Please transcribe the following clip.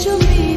to me.